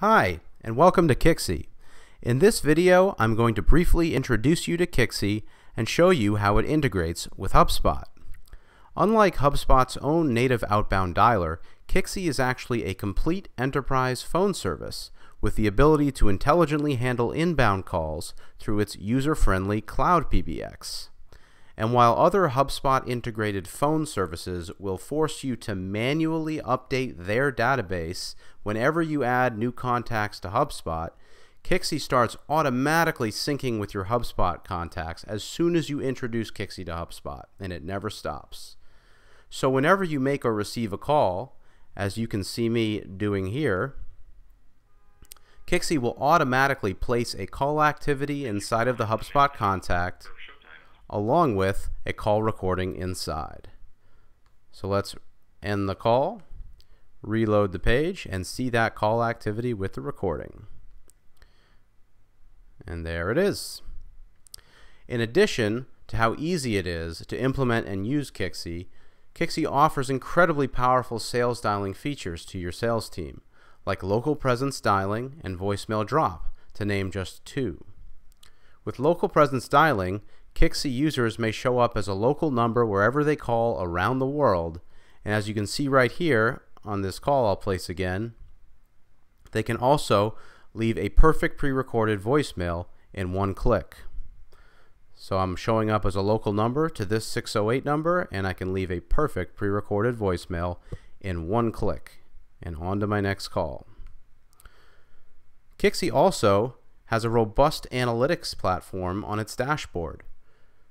Hi, and welcome to Kixie. In this video, I'm going to briefly introduce you to Kixie and show you how it integrates with HubSpot. Unlike HubSpot's own native outbound dialer, Kixie is actually a complete enterprise phone service with the ability to intelligently handle inbound calls through its user-friendly Cloud PBX. And while other HubSpot integrated phone services will force you to manually update their database whenever you add new contacts to HubSpot, Kixie starts automatically syncing with your HubSpot contacts as soon as you introduce Kixie to HubSpot, and it never stops. So whenever you make or receive a call, as you can see me doing here, Kixie will automatically place a call activity inside of the HubSpot contact along with a call recording inside. So let's end the call, reload the page, and see that call activity with the recording. And there it is. In addition to how easy it is to implement and use Kixie, Kixie offers incredibly powerful sales dialing features to your sales team, like local presence dialing and voicemail drop, to name just two. With local presence dialing, Kixie users may show up as a local number wherever they call around the world. And as you can see right here on this call I'll place again, they can also leave a perfect pre-recorded voicemail in one click. So I'm showing up as a local number to this 608 number and I can leave a perfect pre-recorded voicemail in one click and on to my next call. Kixie also has a robust analytics platform on its dashboard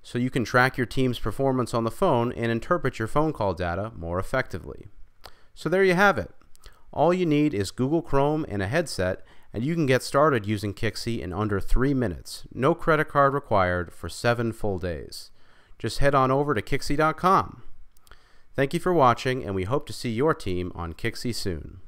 so you can track your team's performance on the phone and interpret your phone call data more effectively. So there you have it. All you need is Google Chrome and a headset, and you can get started using Kixie in under three minutes. No credit card required for seven full days. Just head on over to Kixie.com. Thank you for watching, and we hope to see your team on Kixie soon.